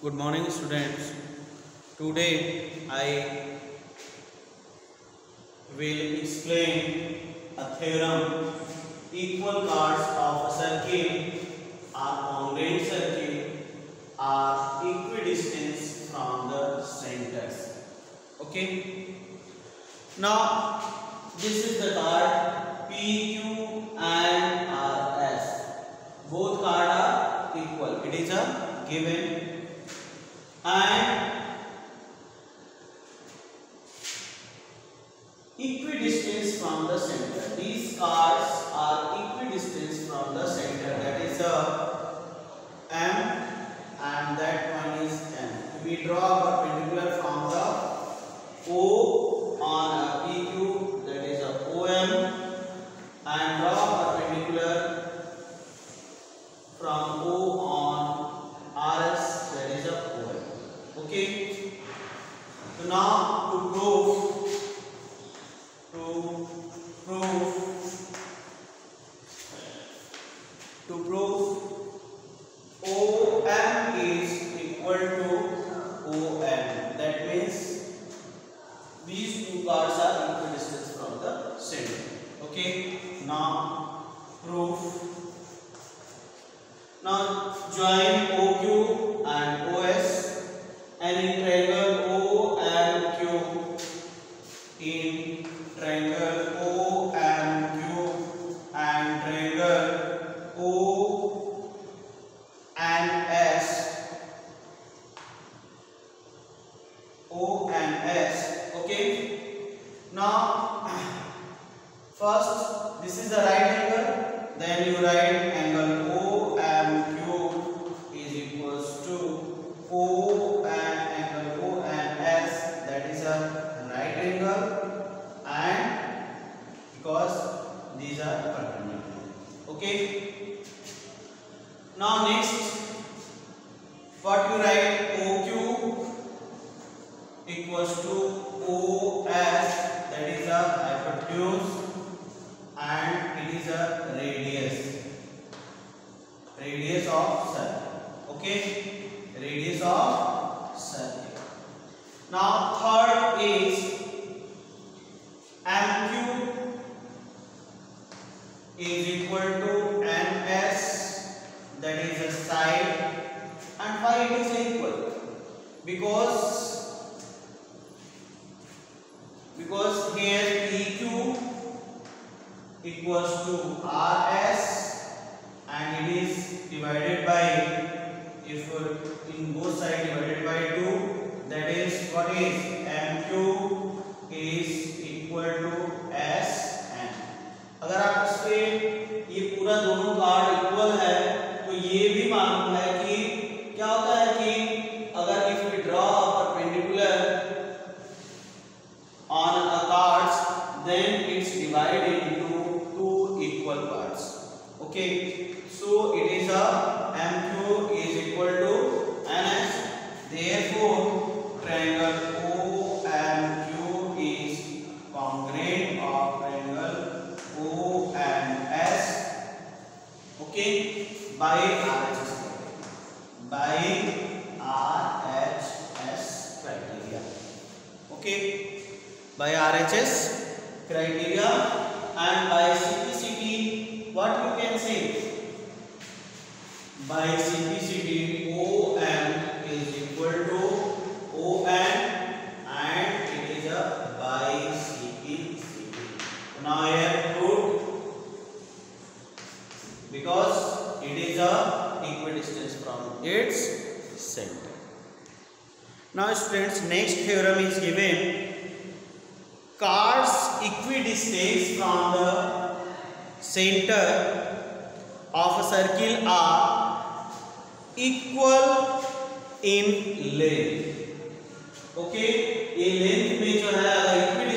Good morning, students. Today I will explain a theorem. Equal parts of a circle are congruent circle are equidistant from the centers. Okay. Now this is the chord PQ and RS. Both chord are equal. It is a given and Now proof. Now join OQ and OS and in triangle O and Q. In triangle O and Q and triangle O and S. O and S okay? Now first this is the right angle then you write angle. O and Q is equals to O and angle O and S. That is a right angle. And because these are perpendicular. Okay? Now next what you write? OQ equals to OS that is a hypotenuse a radius. Radius of circle okay? Radius of circle now third is MQ is equal to MS that is a side and why it is equal. Because equals to RS and it is divided by rhs by rhs criteria. Okay? By RHS criteria and by CPCT what you can say? By CPCT OM is equal to ON and it is a by CPCT now I have proved because it is a equidistance from its center now students next theorem is given cards equidistant from the center of a circle are equal in length okay ये length में जो है अगर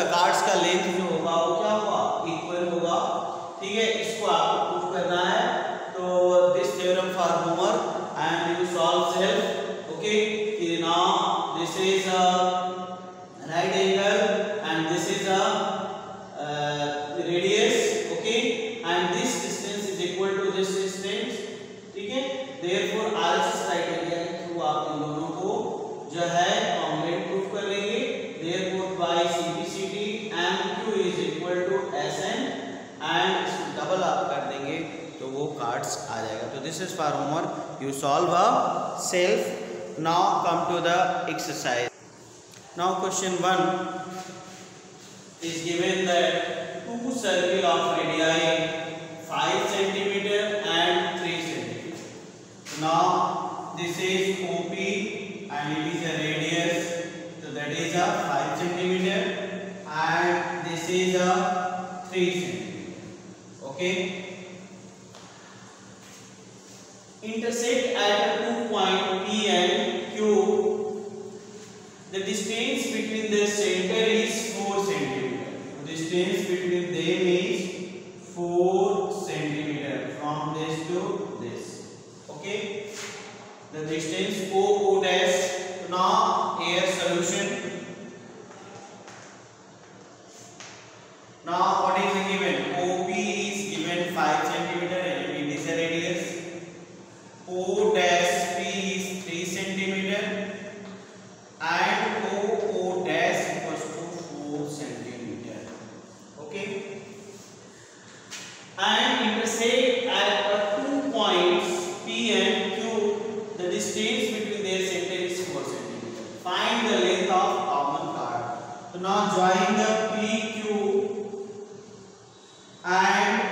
उसका cards का length जो होगा वो क्या होगा? इक्वल होगा। ठीक है? तो for homework you solve a self now come to the exercise now question 1 is given that two circle of radii 5 centimeter and 3 centimeter. Now this is OP and it is a radius. So that is a 5 centimeter and this is a 3 centimeter. Okay. Intersect at two point P and Q. The distance between the center is 4 centimeter. Distance between them is 4 centimeter from this to this. Okay. The distance O O dash. Now here solution. Now what is given? OP is given 5 centimeter and it is a radius. O dash P is 3 centimeter and O O dash equals to 4 centimeter. Okay. And intersect at two points P and Q. The distance between their center is 4 centimeter. Find the length of common chord. So now join the PQ and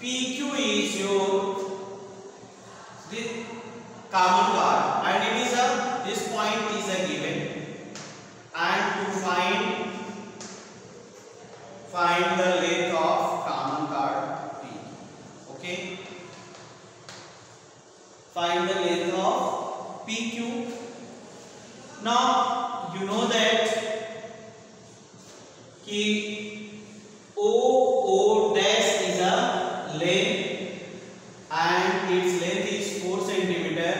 PQ is your this common chord and it is a this point is a given and to find find the length of okay. Find the length of PQ now you know that कि O O dash is a length and its length is 4 centimeter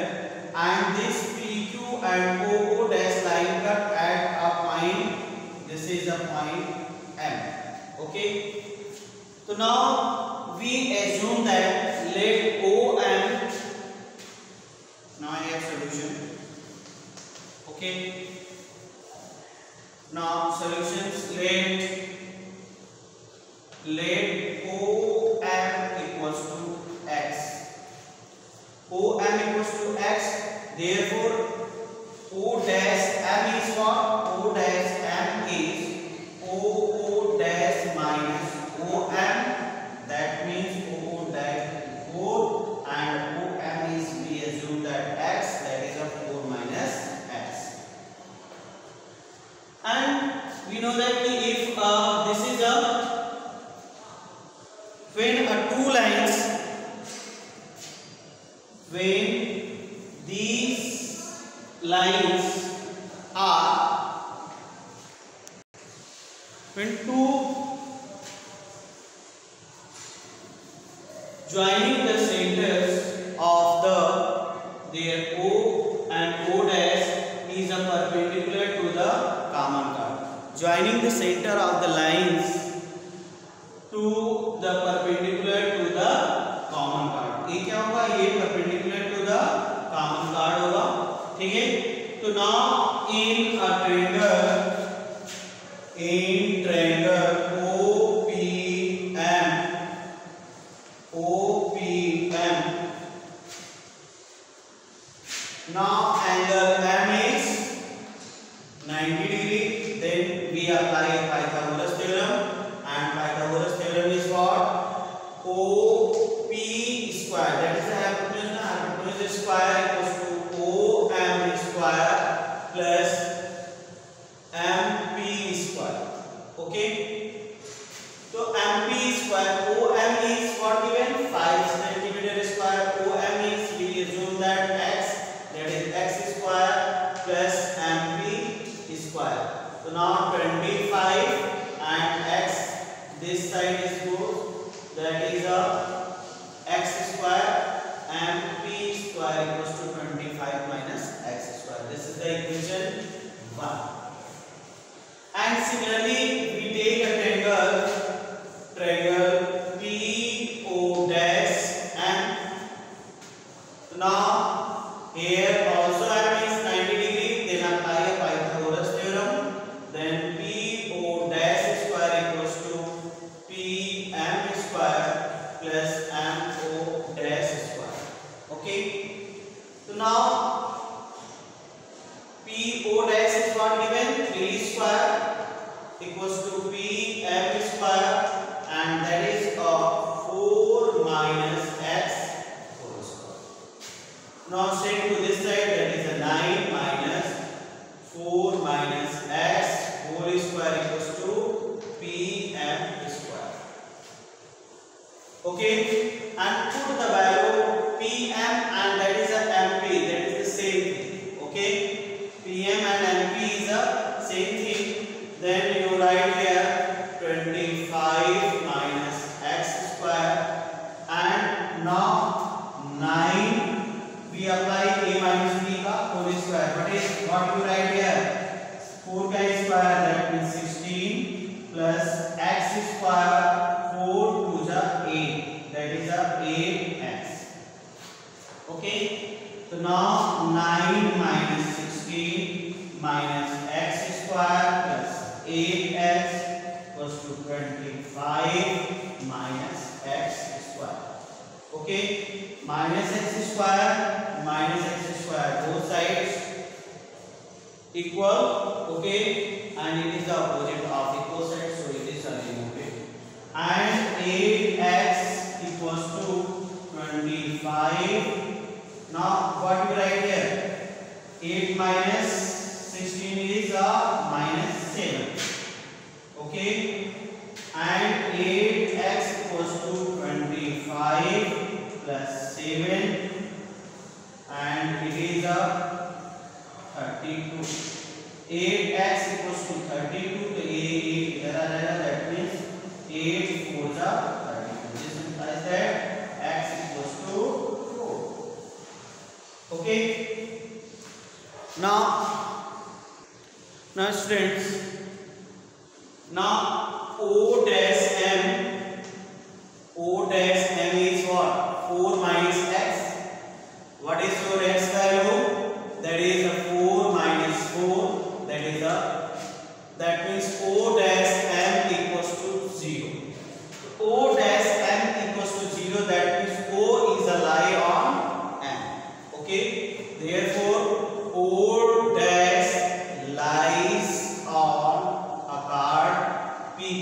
and this PQ and OO dash line cut at a point. This is a point M. Okay. So now we assume that let OM now I have solution okay now solutions let let OM equals to x. O m equals to x therefore O dash lines are two joining the centers of the their O and O dash is a perpendicular to the common card joining the center of the lines to the perpendicular to the common card ये क्या होगा ये perpendicular to the common होगा ठीक है तो now in a triangle in triangle O P M O P M now angle M is 90 degree then we apply pythagoras theorem and pythagoras theorem is what op square that is the hypotenuse hypotenuse square equals to is 4 that is a x square and p square equals to 25 minus x square. This is the equation 1. And similarly is what you write here 4 का square that means 16 plus x square 4 to the 8 that is a 8x okay so now 9 minus 16 minus x square plus 8x equals to 25 minus x square okay minus x square equal okay and it is the opposite of equal so it is removed and 8x equals to 25 now what you write here? 8 minus 16 is a minus 7 okay? And 8x equals to 25 plus 7 8x equals to 32 तो ये 8 इधर आ जाएगा that means 8 4 जा 32 this implies that x equals to 4 okay now now students now o dash m o dash m is what 4 minus x what is your x value that is a 4 minus 4 that is a that means o dash m equals to 0 o dash m equals to 0 that means o is a lie on m okay therefore o dash lies on a card p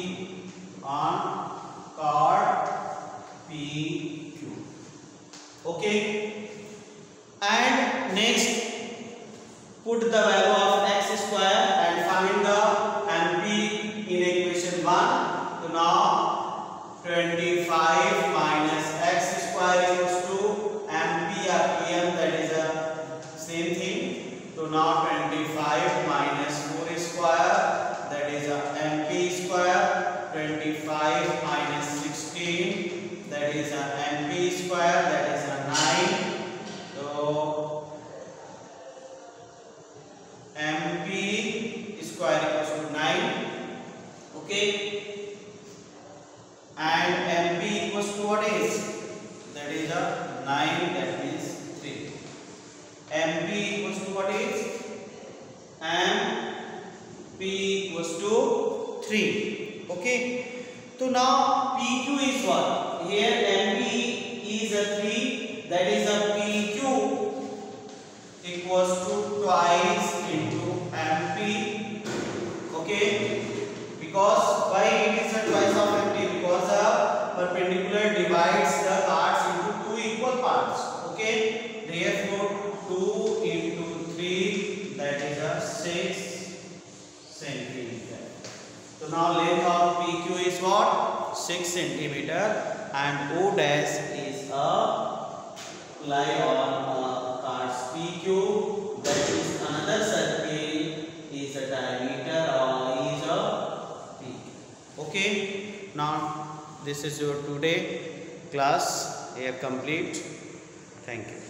on card pq okay and next put the value mp equals to 3 okay? So now pq is 1. here mp is a 3 that is a pq equals to twice into mp okay? Because why it is a twice of mp because a perpendicular divides the parts into two equal parts okay therefore 2 into 3 that is a 6 centimeter so now length of pq is what 6 centimeter and o dash is a lie on a chord's PQ that is another circle is a diameter or is a PQ. Okay, now this is your today class here complete. Thank you.